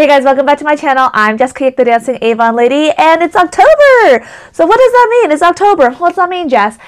Hey guys, welcome back to my channel. I'm Jessica the Dancing Avon Lady, and it's October! So what does that mean? It's October. What does that mean, Jess?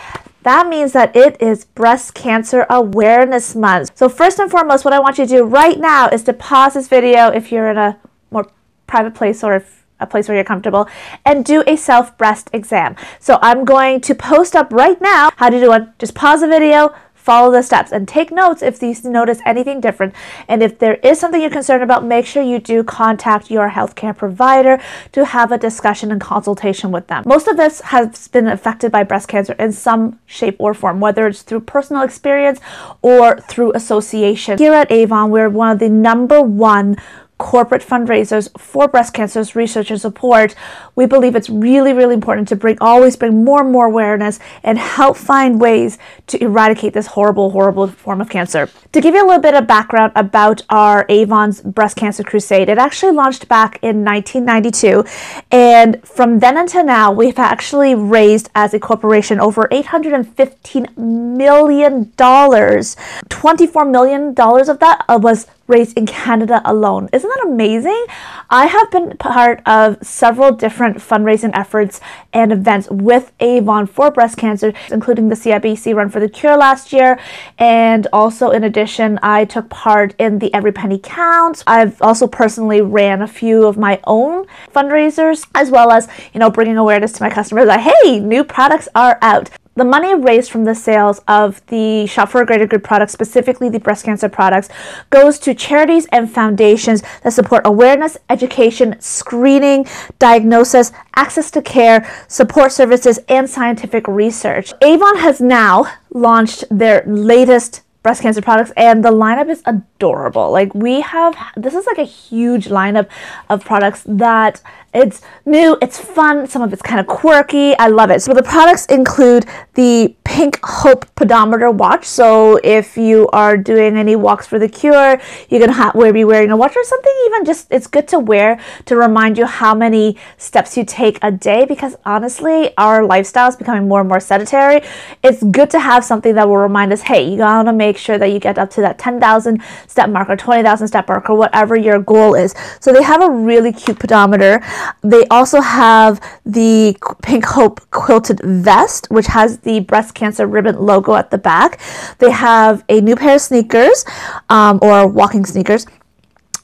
That means that it is Breast Cancer Awareness Month. So first and foremost, what I want you to do right now is to pause this video if you're in a more private place or if a place where you're comfortable, and do a self breast exam. So I'm going to post up right now how to do one. Just pause the video, follow the steps and take notes if you notice anything different. And if there is something you're concerned about, make sure you do contact your healthcare provider to have a discussion and consultation with them. Most of us has been affected by breast cancer in some shape or form, whether it's through personal experience or through association. Here at Avon, we're one of the number one corporate fundraisers for breast cancer research and support, we believe it's really, really important to bring always bring more and more awareness and help find ways to eradicate this horrible, horrible form of cancer. To give you a little bit of background about our Avon's Breast Cancer Crusade, it actually launched back in 1992, and from then until now, we've actually raised as a corporation over 815 million dollars. 24 million dollars of that uh, was raised in Canada alone. Isn't that amazing? I have been part of several different fundraising efforts and events with Avon for breast cancer, including the CIBC Run for the Cure last year. And also, in addition, I took part in the Every Penny Counts. I've also personally ran a few of my own fundraisers, as well as, you know, bringing awareness to my customers that, hey, new products are out. The money raised from the sales of the Shop for a Greater Good products, specifically the breast cancer products, goes to charities and foundations that support awareness, education, screening, diagnosis, access to care, support services, and scientific research. Avon has now launched their latest breast cancer products and the lineup is adorable like we have this is like a huge lineup of products that it's new, it's fun, some of it's kind of quirky. I love it. So the products include the Pink Hope pedometer watch. So if you are doing any walks for the cure, you can ha- be wearing a watch or something even just it's good to wear to remind you how many steps you take a day because honestly, our lifestyle is becoming more and more sedentary. It's good to have something that will remind us, hey, you got to make sure that you get up to that 10,000 step mark or 20,000 step mark or whatever your goal is. So they have a really cute pedometer. They also have the Pink Hope quilted vest, which has the breast cancer ribbon logo at the back. They have a new pair of sneakers um, or walking sneakers.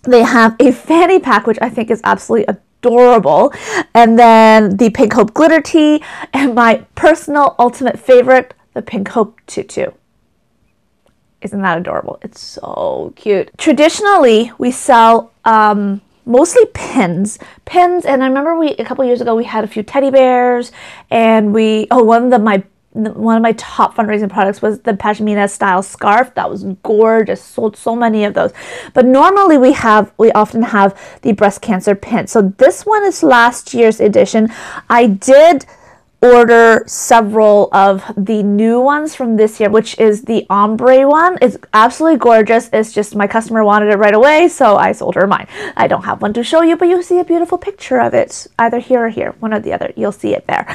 They have a fanny pack, which I think is absolutely adorable. And then the Pink Hope glitter tee, and my personal ultimate favorite, the Pink Hope tutu. Isn't that adorable? It's so cute. Traditionally, we sell um, mostly pins pins and i remember we a couple years ago we had a few teddy bears and we oh one of the my one of my top fundraising products was the pashmina style scarf. That was gorgeous. Sold so many of those. But normally we have we often have the breast cancer pin. So this one is last year's edition. I did order several of the new ones from this year, which is the ombre one. It's absolutely gorgeous. It's just my customer wanted it right away, so I sold her mine. I don't have one to show you, but you'll see a beautiful picture of it, either here or here, one or the other. You'll see it there.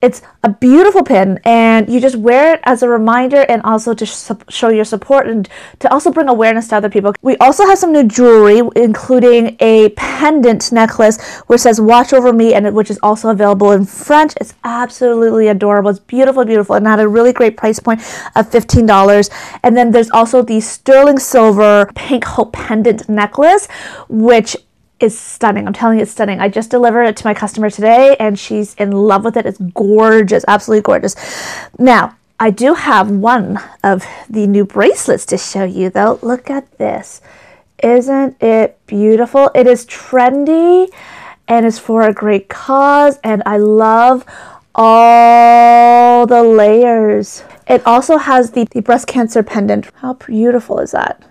It's a beautiful pin, and you just wear it as a reminder and also to show your support and to also bring awareness to other people. We also have some new jewelry, including a pendant necklace which says "Watch over me," and which is also available in French. It's absolutely absolutely adorable. It's beautiful, beautiful, and at a really great price point of $15. And then there's also the sterling silver pink hope pendant necklace, which is stunning. I'm telling you, it's stunning. I just delivered it to my customer today and she's in love with it. It's gorgeous, absolutely gorgeous. Now, I do have one of the new bracelets to show you though. Look at this. Isn't it beautiful? It is trendy and it's for a great cause and I love all the layers. It also has the, the breast cancer pendant. How beautiful is that?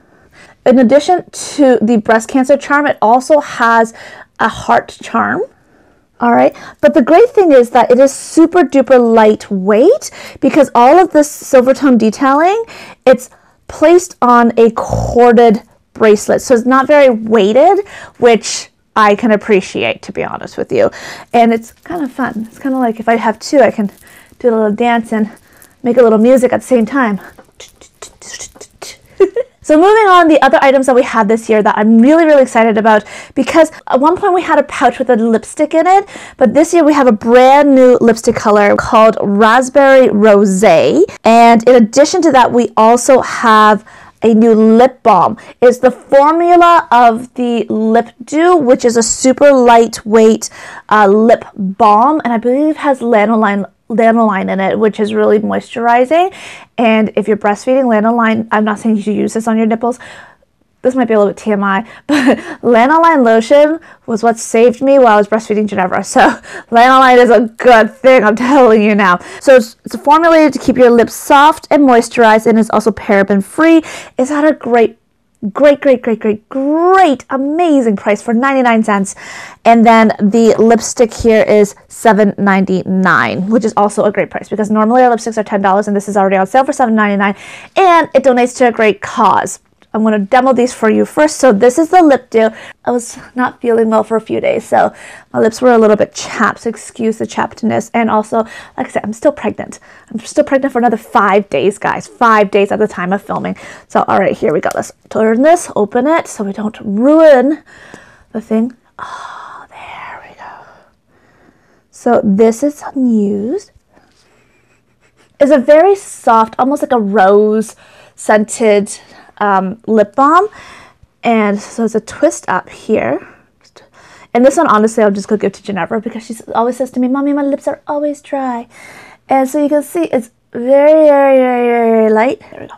In addition to the breast cancer charm, it also has a heart charm. All right, but the great thing is that it is super duper lightweight because all of this silver tone detailing, it's placed on a corded bracelet. So it's not very weighted, which I can appreciate, to be honest with you. And it's kind of fun. It's kind of like if I have two, I can do a little dance and make a little music at the same time. So moving on, the other items that we had this year that I'm really, really excited about because at one point we had a pouch with a lipstick in it, but this year we have a brand new lipstick color called Raspberry Rosé. And in addition to that, we also have a new lip balm. It's the formula of the Lip Dew, which is a super lightweight uh, lip balm, and I believe has lanolin lanolin in it, which is really moisturizing. And if you're breastfeeding, lanolin, I'm not saying you should use this on your nipples. This might be a little bit TMI, but lanolin lotion was what saved me while I was breastfeeding Ginevra. So lanolin is a good thing, I'm telling you now. So it's, it's formulated to keep your lips soft and moisturized, and it's also paraben free. It's at a great great great great great great amazing price for 99 cents and then the lipstick here is 7.99 which is also a great price because normally our lipsticks are $10 and this is already on sale for 7.99 and it donates to a great cause I'm going to demo these for you first. So this is the lip dew. I was not feeling well for a few days, so my lips were a little bit chapped, so excuse the chappedness. And also, like I said, I'm still pregnant. I'm still pregnant for another five days, guys. Five days at the time of filming. So, all right, here we go. Let's turn this, open it, so we don't ruin the thing. Oh, there we go. So this is unused. It's a very soft, almost like a rose scented um, lip balm. And so it's a twist up here. And this one, honestly, I'll just go give to Ginevra because she always says to me, Mommy, my lips are always dry. And so you can see it's very, very, very, very light. There we go.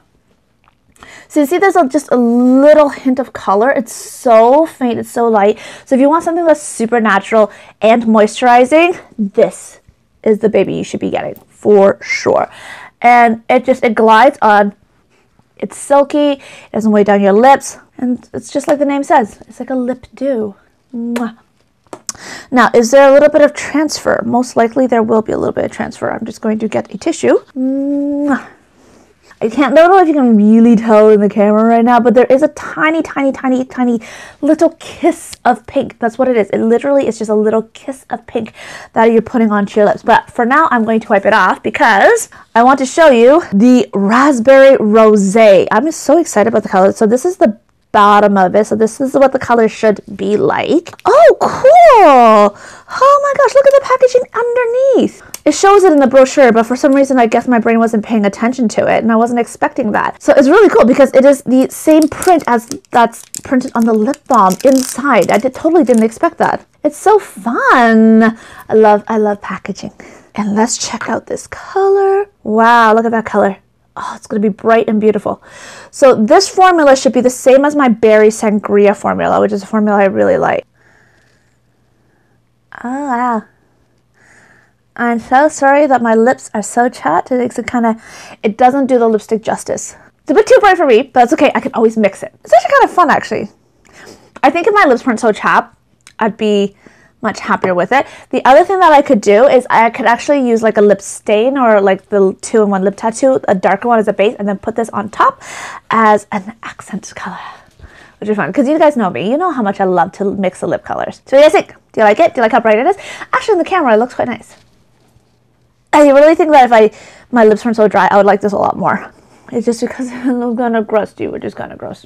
So you see there's a, just a little hint of color. It's so faint, it's so light. So if you want something that's super natural and moisturizing, this is the baby you should be getting for sure. And it just, it glides on it's silky, it doesn't weigh down your lips, and it's just like the name says. It's like a lip dew. Mwah. Now, is there a little bit of transfer? Most likely there will be a little bit of transfer. I'm just going to get a tissue. Mwah. I can't, I don't know if you can really tell in the camera right now, but there is a tiny, tiny, tiny, tiny little kiss of pink. That's what it is. It literally is just a little kiss of pink that you're putting onto your lips. But for now, I'm going to wipe it off because I want to show you the Raspberry Rosé. I'm so excited about the color. So this is the bottom of it. So this is what the color should be like. Oh, cool. Oh my gosh, look at the packaging. It shows it in the brochure, but for some reason, I guess my brain wasn't paying attention to it and I wasn't expecting that. So it's really cool because it is the same print as that's printed on the lip balm inside. I did, totally didn't expect that. It's so fun. I love, I love packaging. And let's check out this color. Wow, look at that color. Oh, it's going to be bright and beautiful. So this formula should be the same as my berry sangria formula, which is a formula I really like. Wow. I'm so sorry that my lips are so chapped. It makes it kind of, it doesn't do the lipstick justice. It's a bit too bright for me, but it's okay. I can always mix it. It's actually kind of fun, actually. I think if my lips weren't so chapped, I'd be much happier with it. The other thing that I could do is I could actually use like a lip stain or like the two-in-one lip tattoo, a darker one as a base, and then put this on top as an accent color, which is fun. Because you guys know me. You know how much I love to mix the lip colors. So what do you guys think? Do you like it? Do you like how bright it is? Actually, in the camera, it looks quite nice. I really think that if I my lips weren't so dry, I would like this a lot more. It's just because I'm gonna gross you, which is kind of gross.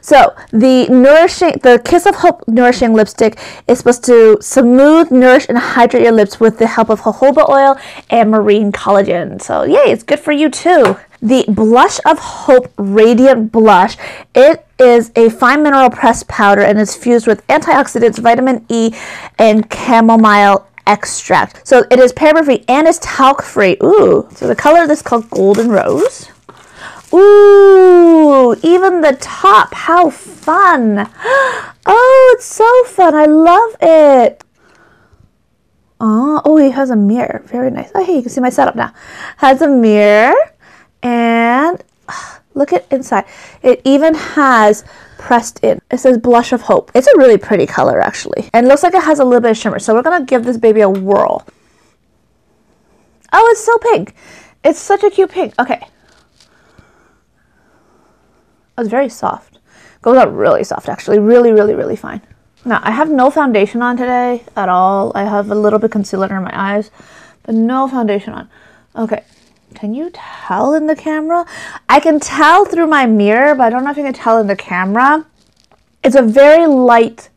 So the nourishing, the Kiss of Hope nourishing lipstick is supposed to smooth, nourish, and hydrate your lips with the help of jojoba oil and marine collagen. So yay, it's good for you too. The Blush of Hope Radiant Blush. It is a fine mineral pressed powder and is fused with antioxidants, vitamin E, and chamomile extract. So it is paraben free and it's talc free. Ooh, so the color of this is called Golden Rose. Ooh, even the top, how fun. Oh, it's so fun. I love it. Oh, oh, it has a mirror. Very nice. Oh, hey, you can see my setup now. Has a mirror and look at inside. It even has pressed in. It says Blush of Hope. It's a really pretty color actually. And looks like it has a little bit of shimmer. So we're going to give this baby a whirl. Oh, it's so pink. It's such a cute pink. Okay. It's very soft. Goes out really soft actually. Really, really, really fine. Now, I have no foundation on today at all. I have a little bit concealer in my eyes, but no foundation on. Okay, Can you tell in the camera? I can tell through my mirror, but I don't know if you can tell in the camera. It's a very light,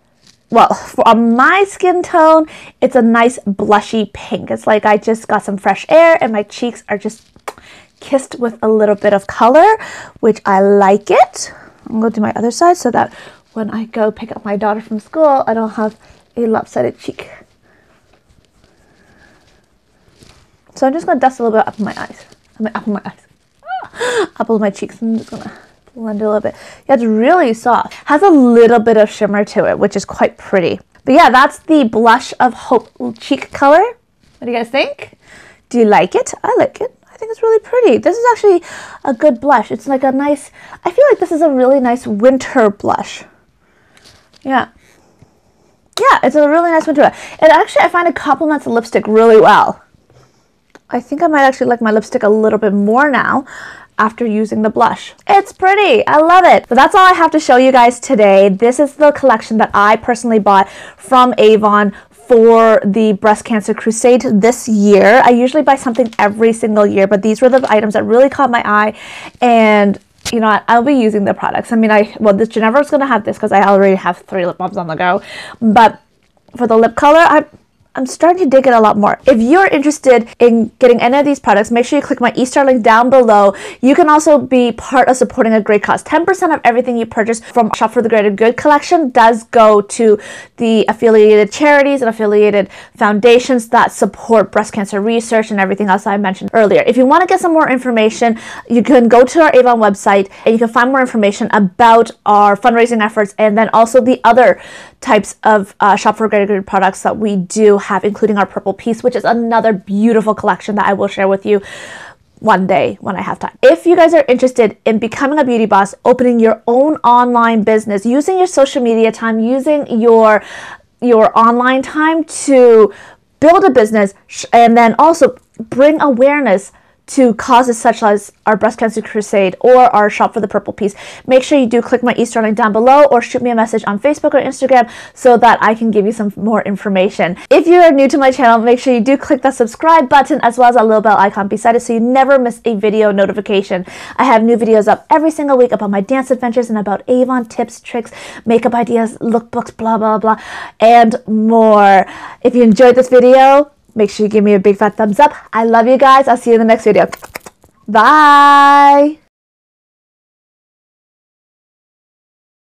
well, for my skin tone, it's a nice blushy pink. It's like I just got some fresh air and my cheeks are just kissed with a little bit of color, which I like it. I'm going to do my other side so that when I go pick up my daughter from school, I don't have a lopsided cheek. So I'm just going to dust a little bit up my eyes. I mean, up my eyes. Ah! Up of my cheeks. I'm just going to blend it a little bit. Yeah, it's really soft. Has a little bit of shimmer to it, which is quite pretty. But yeah, that's the Blush of Hope cheek color. What do you guys think? Do you like it? I like it. I think it's really pretty. This is actually a good blush. It's like a nice, I feel like this is a really nice winter blush. Yeah. Yeah, it's a really nice winter. And actually, I find it complements the lipstick really well. I think I might actually like my lipstick a little bit more now after using the blush. It's pretty. I love it. So that's all I have to show you guys today. This is the collection that I personally bought from Avon for the breast cancer crusade this year. I usually buy something every single year, but these were the items that really caught my eye and you know, I'll be using the products. I mean, I, well, this Ginevra is going to have this because I already have three lip balms on the go. But for the lip color, I I'm starting to dig it a lot more. If you're interested in getting any of these products, make sure you click my eStore link down below. You can also be part of supporting a great cause. 10% of everything you purchase from Shop for the Greater Good collection does go to the affiliated charities and affiliated foundations that support breast cancer research and everything else I mentioned earlier. If you want to get some more information, you can go to our Avon website and you can find more information about our fundraising efforts and then also the other types of uh, Shop for Greater Good products that we do have, including our Purple Piece, which is another beautiful collection that I will share with you one day when I have time. If you guys are interested in becoming a beauty boss, opening your own online business, using your social media time, using your your online time to build a business and then also bring awareness to causes such as our breast cancer crusade or our shop for the purple piece make sure you do click my estore link down below or shoot me a message on facebook or instagram so that i can give you some more information. If you are new to my channel make sure you do click the subscribe button as well as a little bell icon beside it so you never miss a video notification. I have new videos up every single week about my dance adventures and about avon tips tricks makeup ideas lookbooks blah blah blah and more. If you enjoyed this video Make sure you give me a big fat thumbs up. I love you guys. I'll see you in the next video. Bye.